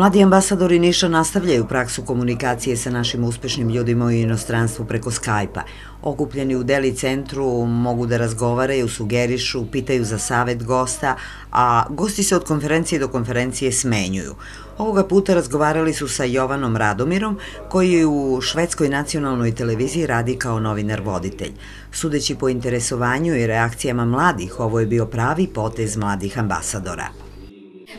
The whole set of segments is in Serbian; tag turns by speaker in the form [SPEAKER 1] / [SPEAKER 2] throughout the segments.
[SPEAKER 1] Mladi ambasadori Niša nastavljaju praksu komunikacije sa našim uspešnim ljudima u inostranstvu preko Skype-a. Okupljeni u Deli centru mogu da razgovaraju, sugerišu, pitaju za savet gosta, a gosti se od konferencije do konferencije smenjuju. Ovoga puta razgovarali su sa Jovanom Radomirom, koji u švedskoj nacionalnoj televiziji radi kao novinar-voditelj. Sudeći po interesovanju i reakcijama mladih, ovo je bio pravi potez mladih ambasadora.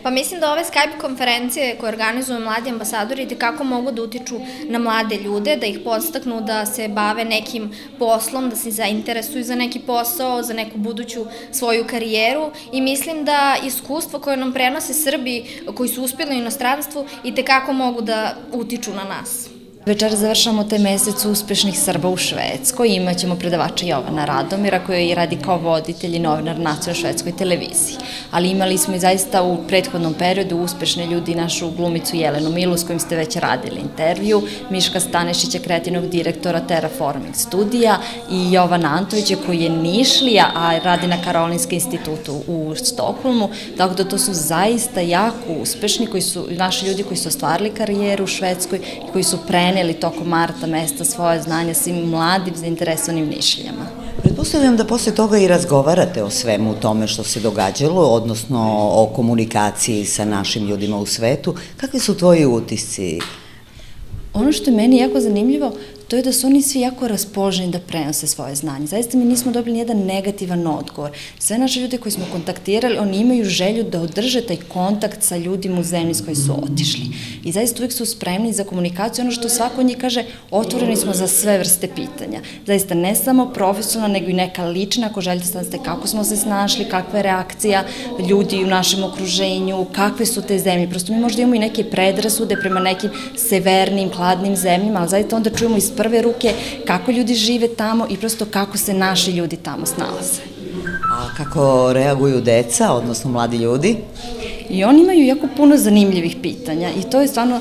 [SPEAKER 2] Pa mislim da ove Skype konferencije koje organizuju mladi ambasadori kako mogu da utiču na mlade ljude, da ih podstaknu da se bave nekim poslom, da se zainteresuju za neki posao, za neku buduću svoju karijeru i mislim da iskustvo koje nam prenose Srbi koji su uspjeli u inostranstvu i te kako mogu da utiču na nas.
[SPEAKER 3] Večer završamo taj mesec uspešnih Srba u Švedskoj. Imaćemo predavača Jovana Radomira koji radi kao voditelj i novinar na nacionalnoj švedskoj televiziji. Ali imali smo i zaista u prethodnom periodu uspešne ljudi našu glumicu Jelenu Milu s kojim ste već radili intervju, Miška Stanešića, kreativnog direktora Terraforming studija i Jovana Antovića koji je Nišlija, a radi na Karolinske institutu u Stokholmu. Tako da to su zaista jako uspešni koji su, naši ljudi koji su ostvarili karijeru u Švedskoj i koji su preneli preneli tokom marta mesta svoje znanje svim mladim zainteresovanim nišljama.
[SPEAKER 1] Pretpostavljam da posle toga i razgovarate o svemu tome što se događalo, odnosno o komunikaciji sa našim ljudima u svetu. Kakvi su tvoji utisci?
[SPEAKER 3] Ono što je meni jako zanimljivo, to je da su oni svi jako raspoloženi da prenose svoje znanje. Zaista mi nismo dobili nijedan negativan odgovor. Sve naše ljude koji smo kontaktirali, oni imaju želju da održe taj kontakt sa ljudima u zemlji s koji su otišli. I zaista uvijek su spremni za komunikaciju, ono što svako od njih kaže, otvoreni smo za sve vrste pitanja. Zaista ne samo profesionalna, nego i neka lična, ako želite da ste kako smo se snašli, kakva je reakcija ljudi u našem okruženju, kakve su te zemlje. Prosto mi možda imamo i neke predrasude prema nekim severnim, hladnim zemljima, ali zaista onda čujemo iz prve ruke kako ljudi žive tamo i prosto kako se naši ljudi tamo snalaze.
[SPEAKER 1] A kako reaguju deca, odnosno mladi ljudi?
[SPEAKER 3] I oni imaju jako puno zanimljivih pitanja i to je stvarno,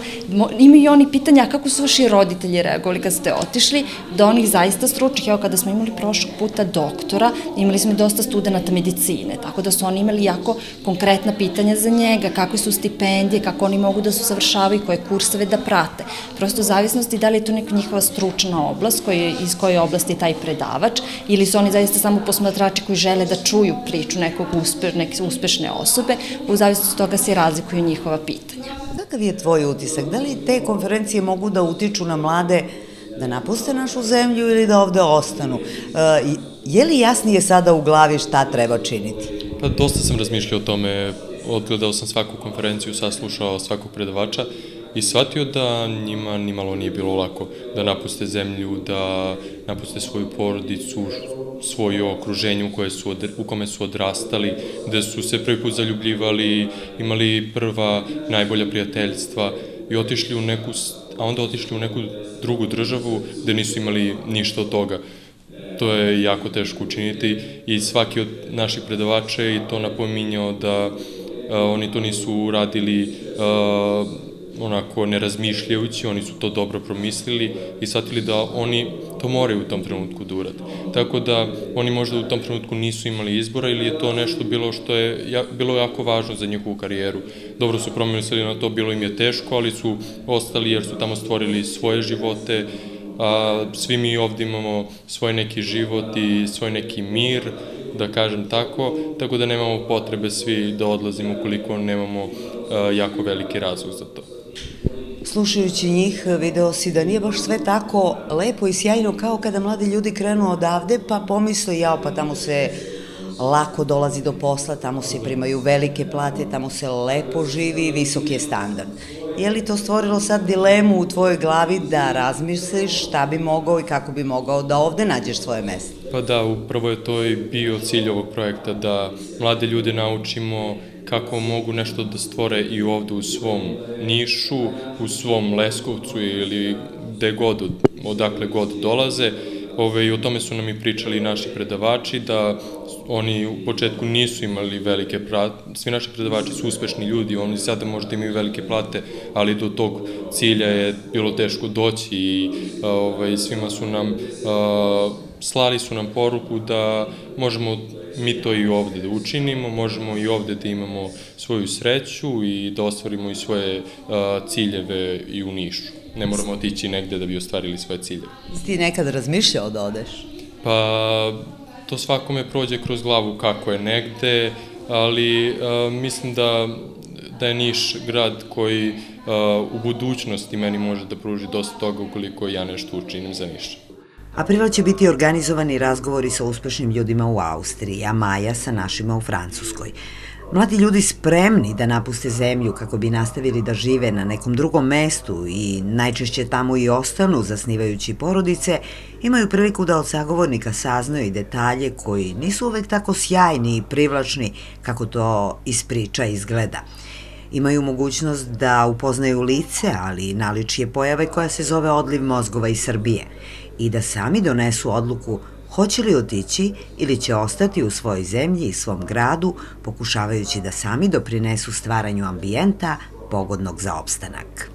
[SPEAKER 3] imaju oni pitanja kako su vaši roditelji reagovali kad ste otišli, do onih zaista stručnih, evo kada smo imali prošlog puta doktora, imali smo i dosta studenta medicine, tako da su oni imali jako konkretna pitanja za njega, kakve su stipendije, kako oni mogu da se savršavaju, koje kurseve da prate. Prosto zavisnosti da li je to neka njihova stručna oblast, koje, iz koje oblasti je taj predavač, ili su oni zaista samo posmatrači koji žele da čuju priču nekog uspe, neke uspešne osobe, u zavisnosti toga se razlikuju njihova pitanja.
[SPEAKER 1] Kakav je tvoj utisak? Da li te konferencije mogu da utiču na mlade da napuste našu zemlju ili da ovde ostanu? E, je li jasnije sada u glavi šta treba činiti?
[SPEAKER 4] Pa dosta sam razmišljao o tome, odgledao sam svaku konferenciju, saslušao svakog predavača i shvatio da njima nimalo nije bilo lako da napuste zemlju, da napuste svoju porodicu, svoje okruženje u, koje su, u kome su odrastali, da su se prvi put zaljubljivali, imali prva najbolja prijateljstva i otišli u neku, a onda otišli u neku drugu državu gde nisu imali ništa od toga. To je jako teško učiniti i svaki od naših predavača je to napominjao da a, oni to nisu radili a, onako ne razmišljajući, oni su to dobro promislili i shvatili da oni to moraju u tom trenutku da urade. Tako da oni možda u tom trenutku nisu imali izbora ili je to nešto bilo što je ja, bilo jako važno za njihovu karijeru. Dobro su promislili na to, bilo im je teško, ali su ostali jer su tamo stvorili svoje živote, a, svi mi ovde imamo svoj neki život i svoj neki mir, da kažem tako, tako da nemamo potrebe svi da odlazimo ukoliko nemamo jako veliki razlog za to.
[SPEAKER 1] Slušajući njih video si da nije baš sve tako lepo i sjajno kao kada mladi ljudi krenu odavde pa pomisle jao pa tamo se lako dolazi do posla, tamo se primaju velike plate, tamo se lepo živi i visok je standard. Je li to stvorilo sad dilemu u tvojoj glavi da razmisliš šta bi mogao i kako bi mogao da ovde nađeš svoje mesto?
[SPEAKER 4] Pa da, upravo je to i bio cilj ovog projekta, da mlade ljude naučimo kako mogu nešto da stvore i ovde u svom Nišu, u svom Leskovcu ili gde god, odakle god dolaze. Ove, I o tome su nam i pričali naši predavači, da oni u početku nisu imali velike plate, svi naši predavači su uspešni ljudi, oni sada možda imaju velike plate, ali do tog cilja je bilo teško doći i ove, svima su nam slali su nam poruku da možemo mi to i ovde da učinimo, možemo i ovde da imamo svoju sreću i da ostvarimo i svoje ciljeve i u Nišu. Ne moramo otići negde da bi ostvarili svoje ciljeve.
[SPEAKER 1] Ti nekad razmišljao da odeš?
[SPEAKER 4] Pa, to svakome prođe kroz glavu kako je negde, ali mislim da da je Niš grad koji u budućnosti meni može da pruži dosta toga ukoliko ja nešto učinim za Niš.
[SPEAKER 1] Aprila će biti organizovani razgovori sa uspešnim ljudima u Austriji, a maja sa našima u Francuskoj. Mladi ljudi spremni da napuste zemlju kako bi nastavili da žive na nekom drugom mestu i najčešće tamo i ostanu zasnivajući porodice, imaju priliku da od sagovornika saznaju i detalje koji nisu uvek tako sjajni i privlačni kako to iz priča izgleda. Imaju mogućnost da upoznaju lice, ali i naličije pojave koja se zove odliv mozgova iz Srbije i da sami donesu odluku hoće li otići ili će ostati u svojoj zemlji i svom gradu, pokušavajući da sami doprinesu stvaranju ambijenta pogodnog za opstanak.